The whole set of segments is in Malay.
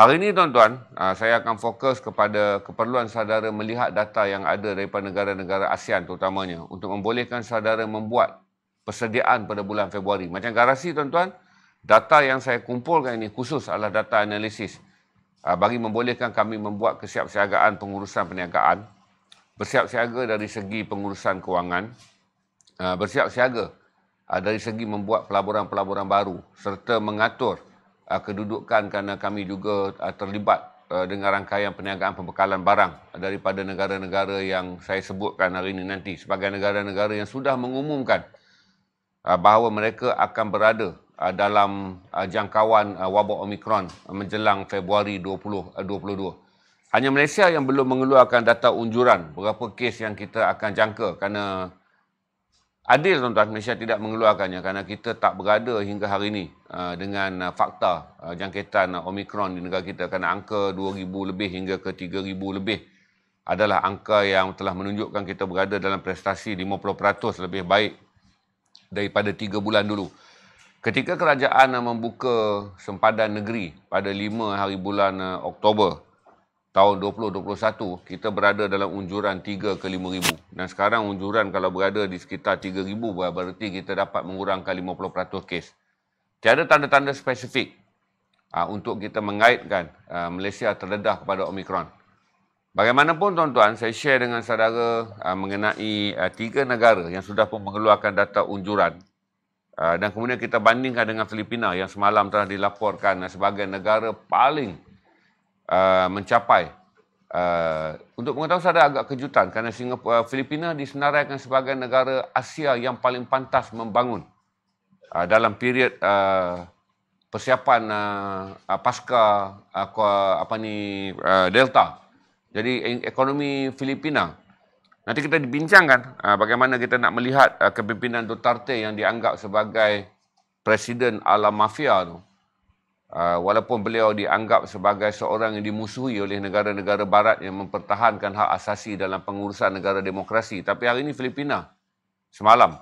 Hari ini tuan-tuan, uh, saya akan fokus kepada keperluan saudara melihat data yang ada daripada negara-negara ASEAN terutamanya untuk membolehkan saudara membuat persediaan pada bulan Februari. Macam garasi tuan-tuan, data yang saya kumpulkan ini khusus adalah data analisis uh, bagi membolehkan kami membuat kesiapsiagaan pengurusan perniagaan, bersiap siaga dari segi pengurusan kewangan, uh, bersiap siaga dari segi membuat pelaburan-pelaburan baru serta mengatur kedudukan kerana kami juga uh, terlibat uh, dengan rangkaian perniagaan pembekalan barang daripada negara-negara yang saya sebutkan hari ini nanti sebagai negara-negara yang sudah mengumumkan uh, bahawa mereka akan berada uh, dalam uh, jangkauan uh, wabak Omicron uh, menjelang Februari 2022. Uh, Hanya Malaysia yang belum mengeluarkan data unjuran berapa kes yang kita akan jangka kerana adil tuan-tuan Malaysia tidak mengeluarkannya kerana kita tak berada hingga hari ini uh, dengan uh, fakta uh, jangkitan uh, Omicron di negara kita kerana angka 2,000 lebih hingga ke 3,000 lebih adalah angka yang telah menunjukkan kita berada dalam prestasi 50% lebih baik daripada 3 bulan dulu. Ketika kerajaan uh, membuka sempadan negeri pada 5 hari bulan uh, Oktober tahun 2021 kita berada dalam unjuran 3 ke 5 ribu. Dan sekarang unjuran kalau berada di sekitar 3 ribu berarti kita dapat mengurangkan 50% kes. Tiada tanda-tanda spesifik uh, untuk kita mengaitkan uh, Malaysia terdedah kepada Omicron. Bagaimanapun tuan-tuan saya share dengan saudara uh, mengenai uh, tiga negara yang sudah pun mengeluarkan data unjuran. Uh, dan kemudian kita bandingkan dengan Filipina yang semalam telah dilaporkan sebagai negara paling Uh, mencapai uh, untuk mengetahui saya agak kejutan kerana Singapura uh, Filipina disenaraikan sebagai negara Asia yang paling pantas membangun uh, dalam period uh, persiapan uh, uh, pasca uh, apa ni uh, Delta. Jadi ekonomi Filipina nanti kita dibincangkan uh, bagaimana kita nak melihat uh, kepimpinan Duterte yang dianggap sebagai presiden ala mafia tu Uh, walaupun beliau dianggap sebagai seorang yang dimusuhi oleh negara-negara barat yang mempertahankan hak asasi dalam pengurusan negara demokrasi. Tapi hari ini Filipina semalam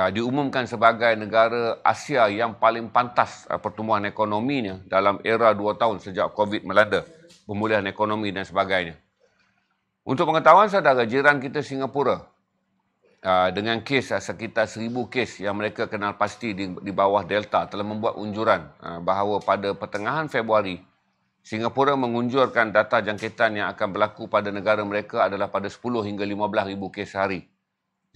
uh, diumumkan sebagai negara Asia yang paling pantas uh, pertumbuhan ekonominya dalam era dua tahun sejak COVID melanda, pemulihan ekonomi dan sebagainya. Untuk pengetahuan saudara, jiran kita Singapura uh, dengan kes uh, sekitar seribu kes yang mereka kenal pasti di, di bawah Delta telah membuat unjuran uh, bahawa pada pertengahan Februari Singapura mengunjurkan data jangkitan yang akan berlaku pada negara mereka adalah pada 10 hingga 15 ribu kes sehari.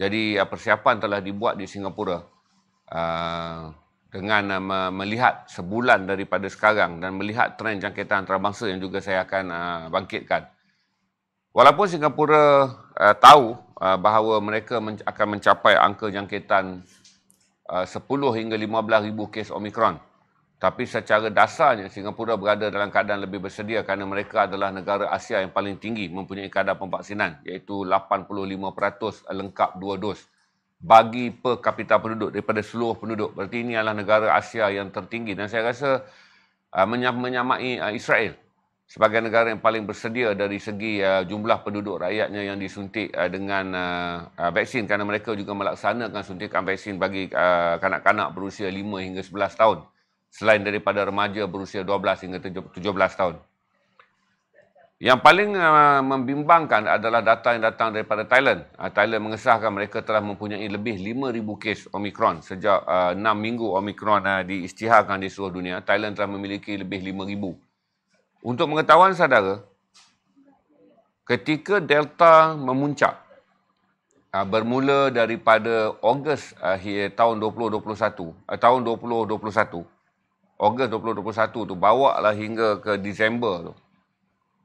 Jadi persiapan telah dibuat di Singapura dengan melihat sebulan daripada sekarang dan melihat trend jangkitan antarabangsa yang juga saya akan bangkitkan. Walaupun Singapura tahu bahawa mereka akan mencapai angka jangkitan uh, 10 hingga 15 ribu kes Omicron. Tapi secara dasarnya Singapura berada dalam keadaan lebih bersedia kerana mereka adalah negara Asia yang paling tinggi mempunyai kadar pemvaksinan iaitu 85% lengkap dua dos bagi per kapita penduduk daripada seluruh penduduk. Berarti ini adalah negara Asia yang tertinggi dan saya rasa uh, menyamai uh, Israel sebagai negara yang paling bersedia dari segi uh, jumlah penduduk rakyatnya yang disuntik uh, dengan uh, uh, vaksin kerana mereka juga melaksanakan suntikan vaksin bagi uh, kanak-kanak berusia 5 hingga 11 tahun selain daripada remaja berusia 12 hingga 17 tahun. Yang paling uh, membimbangkan adalah data yang datang daripada Thailand. Uh, Thailand mengesahkan mereka telah mempunyai lebih 5,000 kes Omicron sejak uh, 6 minggu Omicron uh, diisytiharkan di seluruh dunia. Thailand telah memiliki lebih 5,000 untuk mengetahuan saudara, ketika Delta memuncak, uh, bermula daripada Ogos uh, tahun 2021, uh, tahun 2021, Ogos 2021 tu bawa lah hingga ke Disember tu.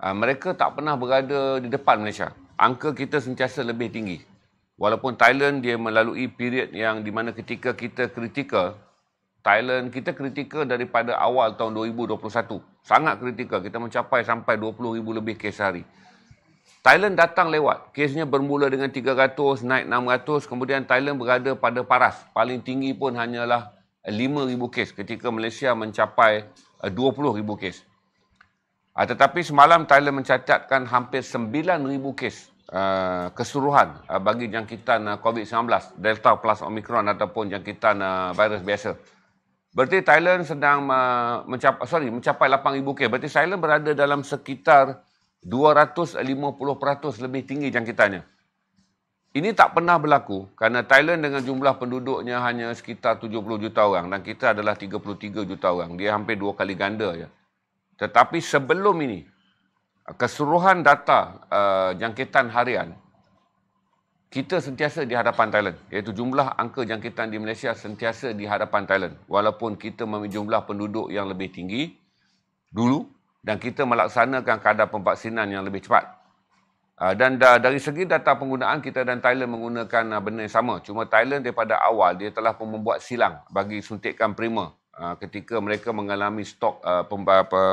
Uh, mereka tak pernah berada di depan Malaysia. Angka kita sentiasa lebih tinggi. Walaupun Thailand dia melalui period yang di mana ketika kita kritikal, Thailand kita kritikal daripada awal tahun 2021. Sangat kritikal. Kita mencapai sampai 20 ribu lebih kes sehari. Thailand datang lewat. Kesnya bermula dengan 300, naik 600. Kemudian Thailand berada pada paras. Paling tinggi pun hanyalah 5 ribu kes ketika Malaysia mencapai 20 ribu kes. Ah, tetapi semalam Thailand mencatatkan hampir 9 ribu kes uh, keseluruhan uh, bagi jangkitan uh, COVID-19, Delta plus Omicron ataupun jangkitan virus biasa. Berarti Thailand sedang mencapai sorry mencapai 8000 kes. Berarti Thailand berada dalam sekitar 250% lebih tinggi jangkitannya. Ini tak pernah berlaku kerana Thailand dengan jumlah penduduknya hanya sekitar 70 juta orang dan kita adalah 33 juta orang. Dia hampir dua kali ganda ya. Tetapi sebelum ini keseluruhan data uh, jangkitan harian kita sentiasa di hadapan Thailand. Iaitu jumlah angka jangkitan di Malaysia sentiasa di hadapan Thailand. Walaupun kita memiliki jumlah penduduk yang lebih tinggi dulu dan kita melaksanakan kadar pemvaksinan yang lebih cepat. Ah, dan dari segi data penggunaan, kita dan Thailand menggunakan ah, benda yang sama. Cuma Thailand daripada awal, dia telah pun membuat silang bagi suntikan prima ah, ketika mereka mengalami stok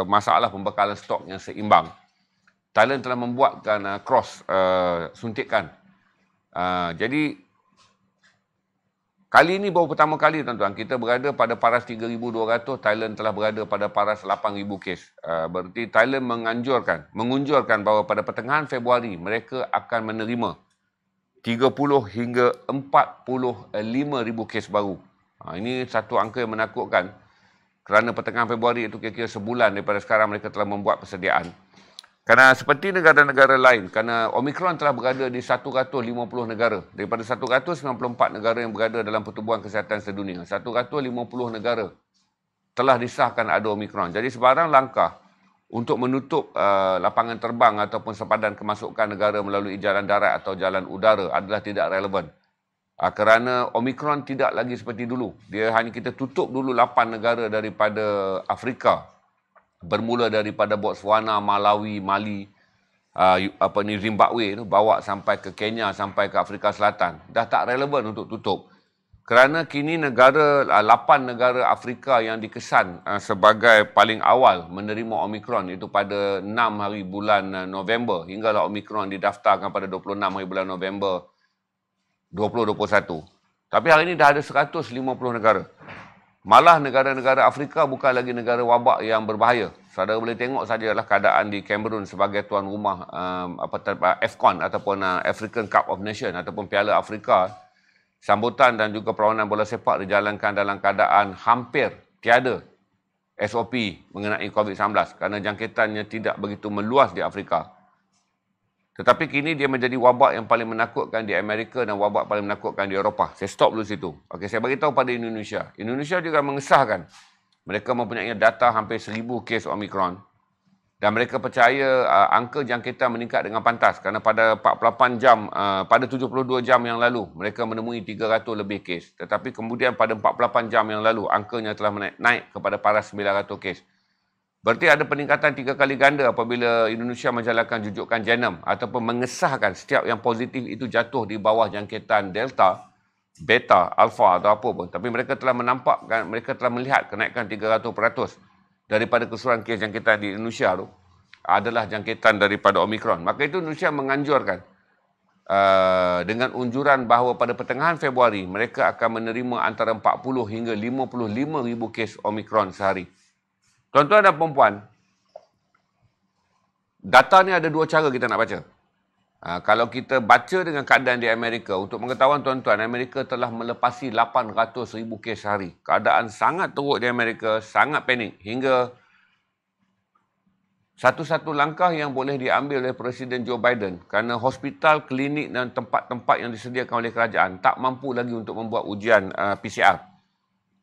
masalah pembekalan stok yang seimbang. Thailand telah membuatkan cross suntikan Uh, jadi kali ini baru pertama kali tuan-tuan kita berada pada paras 3200 Thailand telah berada pada paras 8000 kes. Uh, berarti Thailand menganjurkan mengunjurkan bahawa pada pertengahan Februari mereka akan menerima 30 hingga 45000 kes baru. Uh, ini satu angka yang menakutkan kerana pertengahan Februari itu kira-kira sebulan daripada sekarang mereka telah membuat persediaan. Kerana seperti negara-negara lain, kerana Omicron telah berada di 150 negara. Daripada 194 negara yang berada dalam pertubuhan kesihatan sedunia. 150 negara telah disahkan ada Omicron. Jadi sebarang langkah untuk menutup uh, lapangan terbang ataupun sepadan kemasukan negara melalui jalan darat atau jalan udara adalah tidak relevan. Uh, kerana Omicron tidak lagi seperti dulu. Dia hanya kita tutup dulu 8 negara daripada Afrika bermula daripada Botswana, Malawi, Mali, uh, apa ni Zimbabwe tu bawa sampai ke Kenya sampai ke Afrika Selatan. Dah tak relevan untuk tutup. Kerana kini negara uh, 8 negara Afrika yang dikesan uh, sebagai paling awal menerima Omicron itu pada 6 hari bulan November. Hinggalah Omicron didaftarkan pada 26 hari bulan November 2021 tapi hari ini dah ada 150 negara Malah negara-negara Afrika bukan lagi negara wabak yang berbahaya. Saudara boleh tengok sajalah keadaan di Cameroon sebagai tuan rumah um, apa AFCON ataupun uh, African Cup of Nations ataupun Piala Afrika. Sambutan dan juga perlawanan bola sepak dijalankan dalam keadaan hampir tiada SOP mengenai COVID-19 kerana jangkitannya tidak begitu meluas di Afrika. Tetapi kini dia menjadi wabak yang paling menakutkan di Amerika dan wabak paling menakutkan di Eropah. Saya stop dulu situ. Okey, saya beritahu pada Indonesia. Indonesia juga mengesahkan mereka mempunyai data hampir seribu kes Omicron dan mereka percaya uh, angka jangkitan meningkat dengan pantas kerana pada 48 jam uh, pada 72 jam yang lalu mereka menemui 300 lebih kes tetapi kemudian pada 48 jam yang lalu angkanya telah naik, kepada paras 900 kes Berarti ada peningkatan tiga kali ganda apabila Indonesia menjalankan jujukan genom ataupun mengesahkan setiap yang positif itu jatuh di bawah jangkitan Delta, Beta, Alpha atau apa pun. Tapi mereka telah menampakkan, mereka telah melihat kenaikan 300% daripada keseluruhan kes jangkitan di Indonesia itu adalah jangkitan daripada Omicron. Maka itu Indonesia menganjurkan uh, dengan unjuran bahawa pada pertengahan Februari mereka akan menerima antara 40 hingga 55 ribu kes Omicron sehari. Tuan-tuan dan perempuan, data ni ada dua cara kita nak baca. Ha, kalau kita baca dengan keadaan di Amerika, untuk pengetahuan tuan-tuan, Amerika telah melepasi 800 ribu kes sehari. Keadaan sangat teruk di Amerika, sangat panik. Hingga satu-satu langkah yang boleh diambil oleh Presiden Joe Biden kerana hospital, klinik dan tempat-tempat yang disediakan oleh kerajaan tak mampu lagi untuk membuat ujian uh, PCR.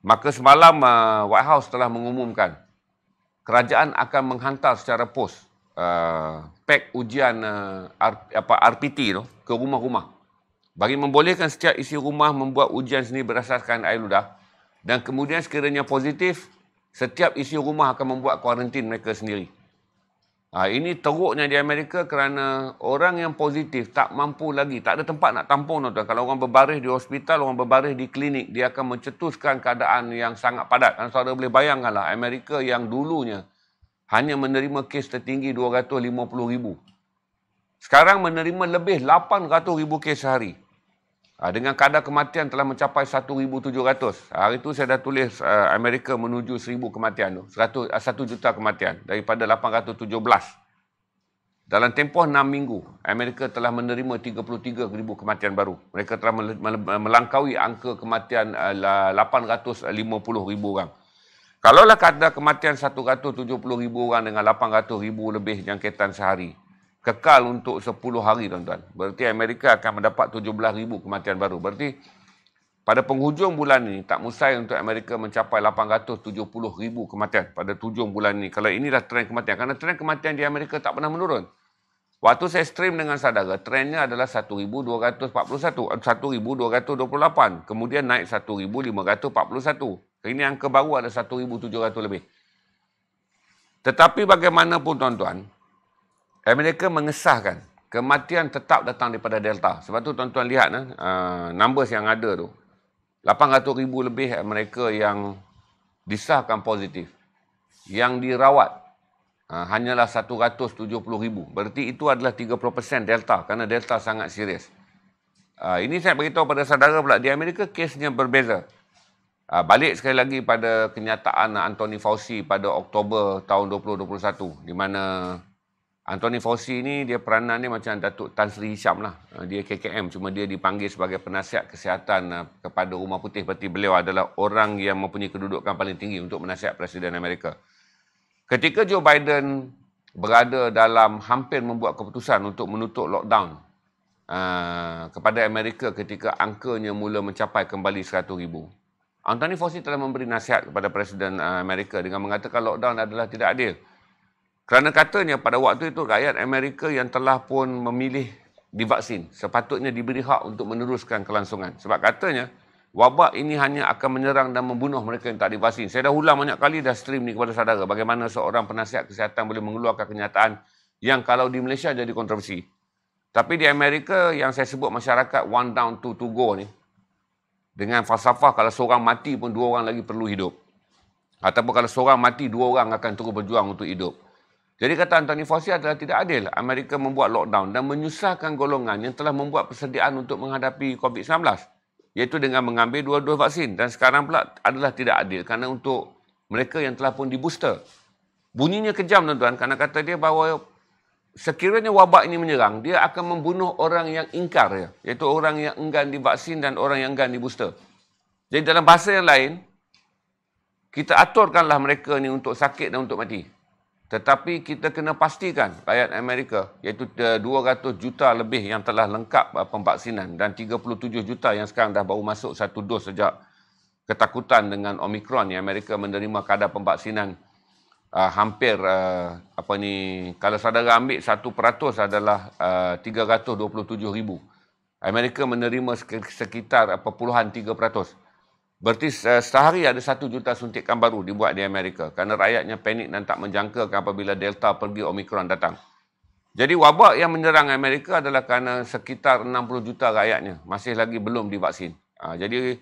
Maka semalam uh, White House telah mengumumkan kerajaan akan menghantar secara pos uh, pek ujian uh, apa RPT tu ke rumah-rumah bagi membolehkan setiap isi rumah membuat ujian sendiri berdasarkan air ludah dan kemudian sekiranya positif setiap isi rumah akan membuat kuarantin mereka sendiri. Ha, ini teruknya di Amerika kerana orang yang positif tak mampu lagi, tak ada tempat nak tampung tuan. Kalau orang berbaris di hospital, orang berbaris di klinik, dia akan mencetuskan keadaan yang sangat padat. Dan saudara boleh bayangkanlah Amerika yang dulunya hanya menerima kes tertinggi 250 ribu. Sekarang menerima lebih 800 ribu kes sehari. Ha, dengan kadar kematian telah mencapai 1,700. Hari itu saya dah tulis uh, Amerika menuju 1,000 kematian tu. 100, uh, 1 juta kematian daripada 817. Dalam tempoh 6 minggu, Amerika telah menerima 33,000 kematian baru. Mereka telah melangkaui angka kematian uh, 850,000 orang. Kalaulah kadar kematian 170 ribu orang dengan 800 ribu lebih jangkitan sehari, kekal untuk 10 hari tuan-tuan. Berarti Amerika akan mendapat 17 ribu kematian baru. Berarti pada penghujung bulan ini, tak mustahil untuk Amerika mencapai 870 ribu kematian pada hujung bulan ini. Kalau inilah trend kematian. Kerana trend kematian di Amerika tak pernah menurun. Waktu saya stream dengan saudara, trendnya adalah 1,241, 1,228. Kemudian naik 1,541. Ini angka baru ada 1,700 lebih. Tetapi bagaimanapun tuan-tuan, Amerika mengesahkan kematian tetap datang daripada Delta. Sebab tu tuan-tuan lihat uh, numbers yang ada tu. 800 ribu lebih mereka yang disahkan positif. Yang dirawat uh, hanyalah 170 ribu. Berarti itu adalah 30% Delta kerana Delta sangat serius. Uh, ini saya beritahu pada saudara pula. Di Amerika kesnya berbeza. Uh, balik sekali lagi pada kenyataan Anthony Fauci pada Oktober tahun 2021 di mana Anthony Fauci ni dia peranan dia macam Datuk Tan Sri Hisham lah. Uh, dia KKM cuma dia dipanggil sebagai penasihat kesihatan uh, kepada Rumah Putih berarti beliau adalah orang yang mempunyai kedudukan paling tinggi untuk menasihat Presiden Amerika. Ketika Joe Biden berada dalam hampir membuat keputusan untuk menutup lockdown uh, kepada Amerika ketika angkanya mula mencapai kembali 100 ribu. Anthony Fauci telah memberi nasihat kepada Presiden Amerika dengan mengatakan lockdown adalah tidak adil. Kerana katanya pada waktu itu rakyat Amerika yang telah pun memilih divaksin sepatutnya diberi hak untuk meneruskan kelangsungan. Sebab katanya wabak ini hanya akan menyerang dan membunuh mereka yang tak divaksin. Saya dah ulang banyak kali dah stream ni kepada saudara bagaimana seorang penasihat kesihatan boleh mengeluarkan kenyataan yang kalau di Malaysia jadi kontroversi. Tapi di Amerika yang saya sebut masyarakat one down two to go ni, dengan falsafah kalau seorang mati pun dua orang lagi perlu hidup. Ataupun kalau seorang mati, dua orang akan terus berjuang untuk hidup. Jadi kata Anthony Fauci adalah tidak adil. Amerika membuat lockdown dan menyusahkan golongan yang telah membuat persediaan untuk menghadapi COVID-19. Iaitu dengan mengambil dua-dua vaksin. Dan sekarang pula adalah tidak adil kerana untuk mereka yang telah pun di booster. Bunyinya kejam tuan-tuan kerana kata dia bahawa sekiranya wabak ini menyerang, dia akan membunuh orang yang ingkar, ya, iaitu orang yang enggan divaksin dan orang yang enggan di booster. Jadi dalam bahasa yang lain, kita aturkanlah mereka ni untuk sakit dan untuk mati. Tetapi kita kena pastikan rakyat Amerika, iaitu 200 juta lebih yang telah lengkap uh, pemvaksinan dan 37 juta yang sekarang dah baru masuk satu dos sejak ketakutan dengan Omicron yang Amerika menerima kadar pemvaksinan uh, hampir uh, apa ni kalau saudara ambil 1% adalah uh, 327 ribu. Amerika menerima sekitar apa puluhan 3%. Berarti sehari ada 1 juta suntikan baru dibuat di Amerika kerana rakyatnya panik dan tak menjangkakan apabila Delta pergi Omicron datang. Jadi wabak yang menyerang Amerika adalah kerana sekitar 60 juta rakyatnya masih lagi belum divaksin. Uh, jadi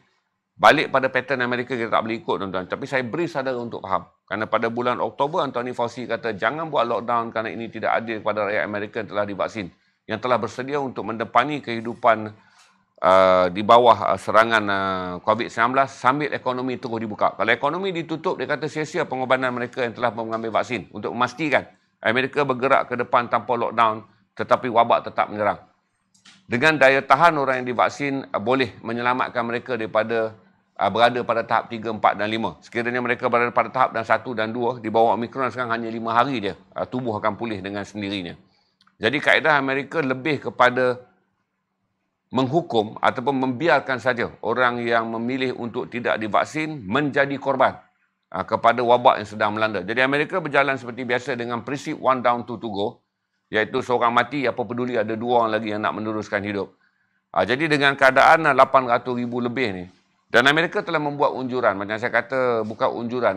balik pada pattern Amerika kita tak boleh ikut tuan-tuan. Tapi saya beri saudara untuk faham. Kerana pada bulan Oktober Anthony Fauci kata jangan buat lockdown kerana ini tidak adil kepada rakyat Amerika yang telah divaksin. Yang telah bersedia untuk mendepani kehidupan uh, di bawah uh, serangan uh, COVID-19 sambil ekonomi terus dibuka. Kalau ekonomi ditutup, dia kata sia-sia pengorbanan mereka yang telah mengambil vaksin untuk memastikan Amerika bergerak ke depan tanpa lockdown tetapi wabak tetap menyerang. Dengan daya tahan orang yang divaksin uh, boleh menyelamatkan mereka daripada uh, berada pada tahap 3, 4 dan 5. Sekiranya mereka berada pada tahap dan 1 dan 2, di bawah Omicron sekarang hanya 5 hari je uh, tubuh akan pulih dengan sendirinya. Jadi kaedah Amerika lebih kepada menghukum ataupun membiarkan saja orang yang memilih untuk tidak divaksin menjadi korban uh, kepada wabak yang sedang melanda. Jadi Amerika berjalan seperti biasa dengan prinsip one down, two to go. Iaitu seorang mati, apa peduli ada dua orang lagi yang nak meneruskan hidup. Uh, jadi dengan keadaan 800 ribu lebih ni, dan Amerika telah membuat unjuran, macam saya kata bukan unjuran,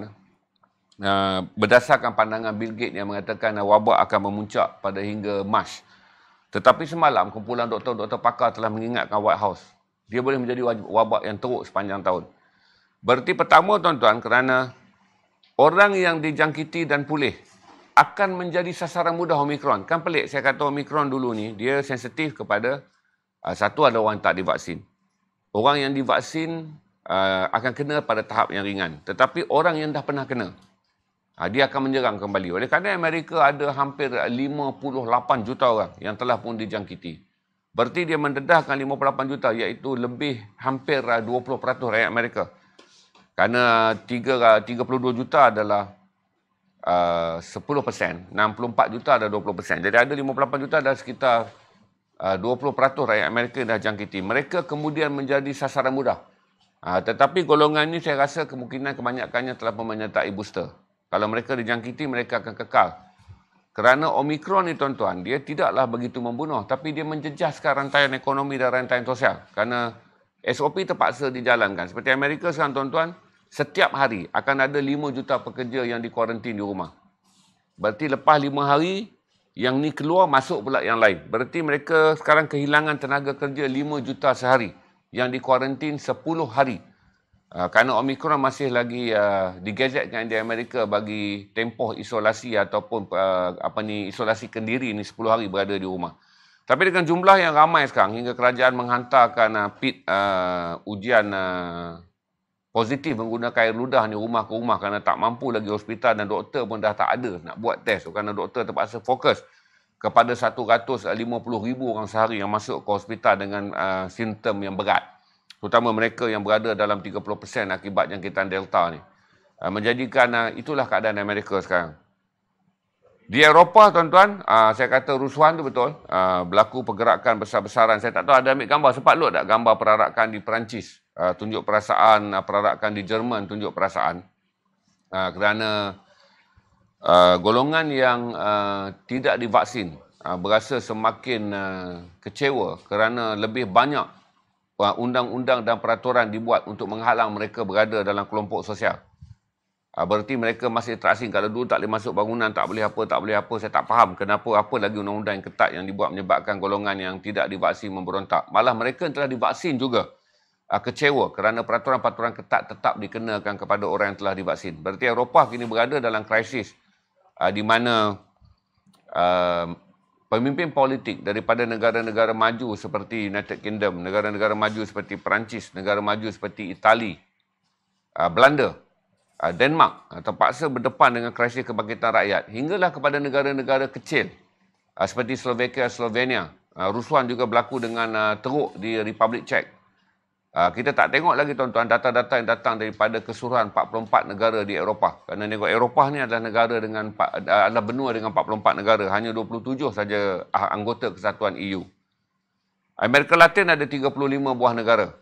uh, berdasarkan pandangan Bill Gates yang mengatakan wabak akan memuncak pada hingga Mac. Tetapi semalam kumpulan doktor-doktor pakar telah mengingatkan White House, dia boleh menjadi wabak yang teruk sepanjang tahun. Berarti pertama tuan-tuan kerana orang yang dijangkiti dan pulih akan menjadi sasaran mudah Omicron. Kan pelik saya kata Omicron dulu ni dia sensitif kepada uh, satu ada orang tak divaksin. Orang yang divaksin uh, akan kena pada tahap yang ringan. Tetapi orang yang dah pernah kena, dia akan menyerang kembali. Oleh kerana Amerika ada hampir 58 juta orang yang telah pun dijangkiti. Berarti dia mendedahkan 58 juta iaitu lebih hampir 20% rakyat Amerika. Kerana 3, 32 juta adalah uh, 10%, 64 juta adalah 20%. Jadi ada 58 juta adalah sekitar uh, 20% rakyat Amerika dah jangkiti. Mereka kemudian menjadi sasaran mudah. Uh, tetapi golongan ini saya rasa kemungkinan kebanyakannya telah menyertai booster. Kalau mereka dijangkiti, mereka akan kekal. Kerana Omikron ni tuan-tuan, dia tidaklah begitu membunuh. Tapi dia menjejaskan rantaian ekonomi dan rantaian sosial. Kerana SOP terpaksa dijalankan. Seperti Amerika sekarang tuan-tuan, setiap hari akan ada 5 juta pekerja yang dikuarantin di rumah. Berarti lepas 5 hari, yang ni keluar masuk pula yang lain. Berarti mereka sekarang kehilangan tenaga kerja 5 juta sehari yang dikuarantin 10 hari. Uh, kerana Omicron masih lagi uh, digazetkan di Amerika bagi tempoh isolasi ataupun uh, apa ni isolasi kendiri ni 10 hari berada di rumah. Tapi dengan jumlah yang ramai sekarang hingga kerajaan menghantarkan uh, pit uh, ujian uh, positif menggunakan air ludah ni rumah ke rumah kerana tak mampu lagi hospital dan doktor pun dah tak ada nak buat test kerana doktor terpaksa fokus kepada 150 ribu orang sehari yang masuk ke hospital dengan uh, simptom yang berat. Terutama mereka yang berada dalam 30% akibat jangkitan Delta ni. Uh, menjadikan uh, itulah keadaan Amerika sekarang. Di Eropah tuan-tuan, uh, saya kata rusuhan tu betul. Berlaku pergerakan besar-besaran. Saya tak tahu ada ambil gambar. Sempat load tak gambar perarakan di Perancis? tunjuk perasaan perarakan di Jerman tunjuk perasaan kerana golongan yang tidak divaksin berasa semakin kecewa kerana lebih banyak undang-undang dan peraturan dibuat untuk menghalang mereka berada dalam kelompok sosial. Uh, berarti mereka masih terasing. Kalau dulu tak boleh masuk bangunan, tak boleh apa, tak boleh apa, saya tak faham kenapa apa lagi undang-undang yang ketat yang dibuat menyebabkan golongan yang tidak divaksin memberontak. Malah mereka yang telah divaksin juga uh, kecewa kerana peraturan-peraturan ketat tetap dikenakan kepada orang yang telah divaksin. Berarti Eropah kini berada dalam krisis di mana pemimpin politik daripada negara-negara maju seperti United Kingdom, negara-negara maju seperti Perancis, negara maju seperti Itali, uh, Belanda, uh, Denmark uh, terpaksa berdepan dengan krisis kebangkitan rakyat hinggalah kepada negara-negara kecil uh, seperti Slovakia, Slovenia. Uh, rusuhan juga berlaku dengan uh, teruk di Republik Czech. Uh, kita tak tengok lagi tuan-tuan data-data yang datang daripada keseluruhan 44 negara di Eropah. Kerana negara Eropah ni adalah negara dengan adalah benua dengan 44 negara, hanya 27 saja ah, anggota kesatuan EU. Amerika Latin ada 35 buah negara.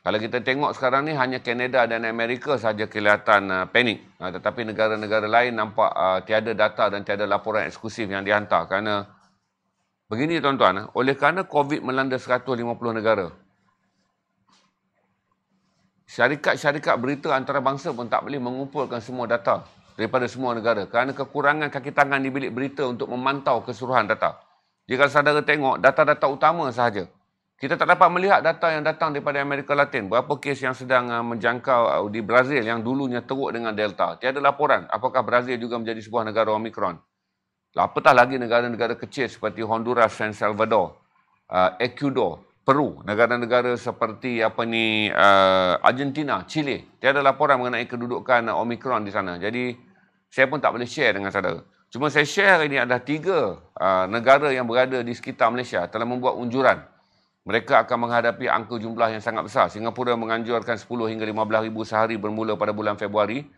Kalau kita tengok sekarang ni hanya Kanada dan Amerika saja kelihatan uh, panik. Uh, tetapi negara-negara lain nampak uh, tiada data dan tiada laporan eksklusif yang dihantar kerana begini tuan-tuan, oleh kerana COVID melanda 150 negara, syarikat-syarikat berita antarabangsa pun tak boleh mengumpulkan semua data daripada semua negara kerana kekurangan kaki tangan di bilik berita untuk memantau keseluruhan data. Jika saudara tengok data-data utama sahaja, kita tak dapat melihat data yang datang daripada Amerika Latin. Berapa kes yang sedang uh, menjangkau uh, di Brazil yang dulunya teruk dengan Delta. Tiada laporan apakah Brazil juga menjadi sebuah negara Omicron. Apatah lagi negara-negara kecil seperti Honduras, San Salvador, uh, Ecuador, Peru, negara-negara seperti apa ni uh, Argentina, Chile, tiada laporan mengenai kedudukan Omicron di sana. Jadi saya pun tak boleh share dengan saudara. Cuma saya share hari ini adalah tiga uh, negara yang berada di sekitar Malaysia telah membuat unjuran. Mereka akan menghadapi angka jumlah yang sangat besar. Singapura menganjurkan 10 hingga 15 ribu sehari bermula pada bulan Februari.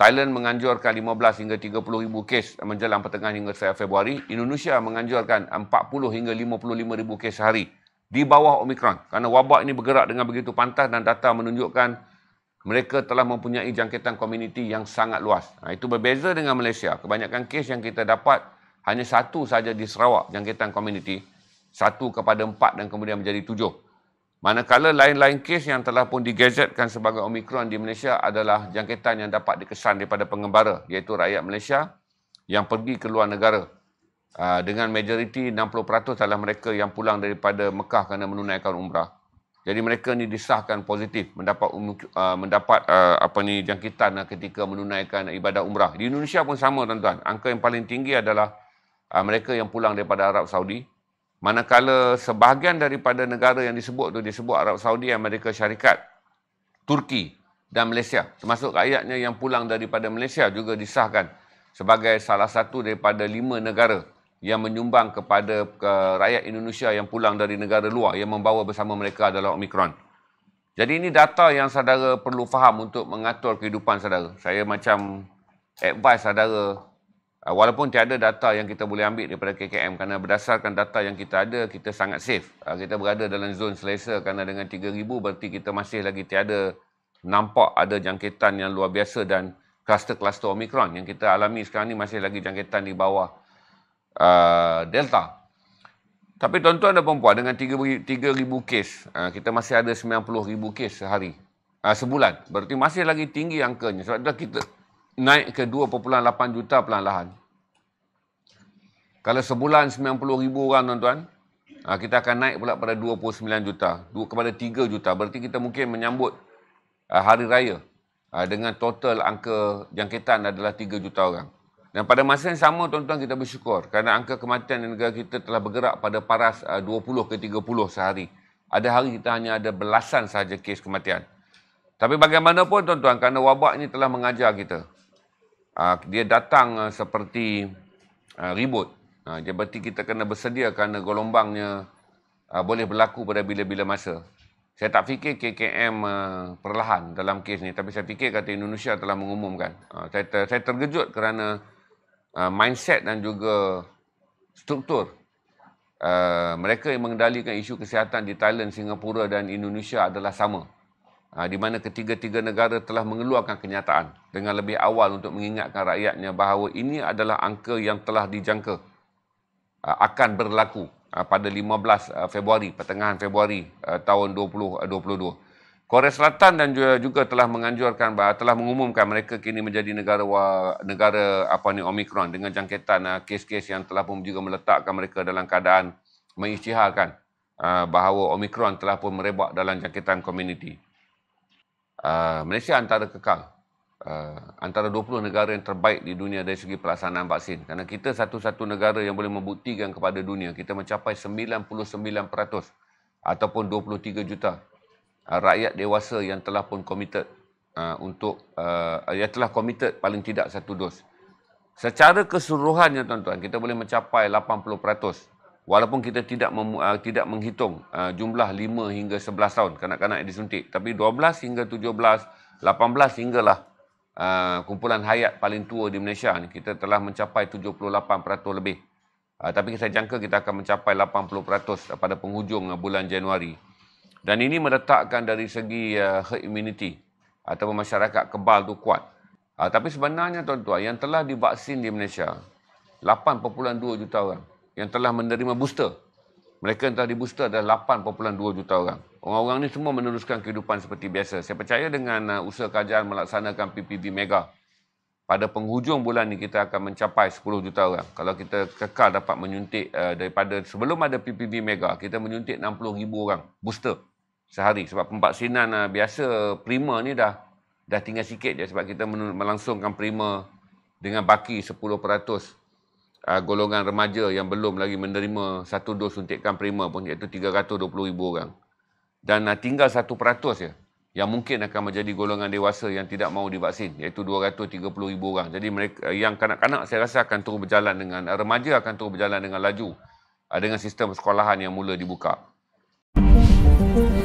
Thailand menganjurkan 15 hingga 30 ribu kes menjelang pertengahan hingga Februari. Indonesia menganjurkan 40 hingga 55 ribu kes sehari di bawah Omicron. Kerana wabak ini bergerak dengan begitu pantas dan data menunjukkan mereka telah mempunyai jangkitan komuniti yang sangat luas. Nah, itu berbeza dengan Malaysia. Kebanyakan kes yang kita dapat hanya satu saja di Sarawak jangkitan komuniti. Satu kepada empat dan kemudian menjadi tujuh. Manakala lain-lain kes yang telah pun digazetkan sebagai Omicron di Malaysia adalah jangkitan yang dapat dikesan daripada pengembara iaitu rakyat Malaysia yang pergi ke luar negara uh, dengan majoriti 60% adalah mereka yang pulang daripada Mekah kerana menunaikan umrah. Jadi mereka ni disahkan positif mendapat uh, mendapat uh, apa ni jangkitan uh, ketika menunaikan ibadah umrah. Di Indonesia pun sama tuan-tuan. Angka yang paling tinggi adalah uh, mereka yang pulang daripada Arab Saudi. Manakala sebahagian daripada negara yang disebut tu disebut Arab Saudi, Amerika Syarikat, Turki dan Malaysia. Termasuk rakyatnya yang pulang daripada Malaysia juga disahkan sebagai salah satu daripada lima negara yang menyumbang kepada ke rakyat Indonesia yang pulang dari negara luar yang membawa bersama mereka adalah Omicron. Jadi ini data yang saudara perlu faham untuk mengatur kehidupan saudara. Saya macam advice saudara uh, walaupun tiada data yang kita boleh ambil daripada KKM kerana berdasarkan data yang kita ada kita sangat safe. Uh, kita berada dalam zon selesa kerana dengan 3000 berarti kita masih lagi tiada nampak ada jangkitan yang luar biasa dan kluster-kluster Omicron yang kita alami sekarang ni masih lagi jangkitan di bawah uh, Delta. Tapi tuan-tuan dan puan dengan 3,000 kes, uh, kita masih ada 90,000 kes sehari. Uh, sebulan. Berarti masih lagi tinggi angkanya. Sebab dah kita naik ke 2.8 juta perlahan-lahan. Kalau sebulan 90,000 orang tuan-tuan, uh, kita akan naik pula pada 29 juta. Kepada 3 juta. Berarti kita mungkin menyambut uh, hari raya uh, dengan total angka jangkitan adalah 3 juta orang. Dan pada masa yang sama tuan-tuan kita bersyukur kerana angka kematian di negara kita telah bergerak pada paras uh, 20 ke 30 sehari. Ada hari kita hanya ada belasan sahaja kes kematian. Tapi bagaimanapun tuan-tuan kerana wabak ini telah mengajar kita. Uh, dia datang uh, seperti uh, ribut. Uh, jadi berarti kita kena bersedia kerana gelombangnya uh, boleh berlaku pada bila-bila masa. Saya tak fikir KKM uh, perlahan dalam kes ni. Tapi saya fikir kata Indonesia telah mengumumkan. Uh, saya, ter, saya kerana Uh, mindset dan juga struktur uh, mereka yang mengendalikan isu kesihatan di Thailand, Singapura dan Indonesia adalah sama. Uh, di mana ketiga-tiga negara telah mengeluarkan kenyataan dengan lebih awal untuk mengingatkan rakyatnya bahawa ini adalah angka yang telah dijangka uh, akan berlaku uh, pada 15 uh, Februari, pertengahan Februari uh, tahun 2022. Korea Selatan dan juga, juga telah menganjurkan telah mengumumkan mereka kini menjadi negara negara apa ni Omicron dengan jangkitan uh, kes-kes yang telah pun juga meletakkan mereka dalam keadaan mengisytiharkan uh, bahawa Omicron telah pun merebak dalam jangkitan komuniti. Uh, Malaysia antara kekal uh, antara 20 negara yang terbaik di dunia dari segi pelaksanaan vaksin kerana kita satu-satu negara yang boleh membuktikan kepada dunia kita mencapai 99% ataupun 23 juta uh, rakyat dewasa yang telah pun committed uh, untuk uh, yang telah committed paling tidak satu dos. Secara keseluruhannya tuan-tuan kita boleh mencapai 80% walaupun kita tidak mem, uh, tidak menghitung uh, jumlah 5 hingga 11 tahun kanak-kanak yang disuntik tapi 12 hingga 17 18 hinggalah uh, kumpulan hayat paling tua di Malaysia ni kita telah mencapai 78% lebih. Uh, tapi saya jangka kita akan mencapai 80% pada penghujung bulan Januari. Dan ini meletakkan dari segi uh, herd immunity atau masyarakat kebal tu kuat. Uh, tapi sebenarnya tuan-tuan yang telah divaksin di Malaysia 8.2 juta orang yang telah menerima booster. Mereka yang telah dibooster adalah 8.2 juta orang. Orang-orang ni semua meneruskan kehidupan seperti biasa. Saya percaya dengan uh, usaha kerajaan melaksanakan PPV Mega. Pada penghujung bulan ni kita akan mencapai 10 juta orang. Kalau kita kekal dapat menyuntik uh, daripada sebelum ada PPV Mega, kita menyuntik 60 ribu orang booster sehari sebab pembaksinan uh, biasa prima ni dah dah tinggal sikit je sebab kita melangsungkan prima dengan baki 10% uh, golongan remaja yang belum lagi menerima satu dos suntikan prima pun iaitu 320,000 orang. Dan uh, tinggal 1% je yang mungkin akan menjadi golongan dewasa yang tidak mahu divaksin iaitu 230,000 orang. Jadi mereka yang kanak-kanak saya rasa akan terus berjalan dengan remaja akan terus berjalan dengan laju dengan sistem sekolahan yang mula dibuka. Thank you.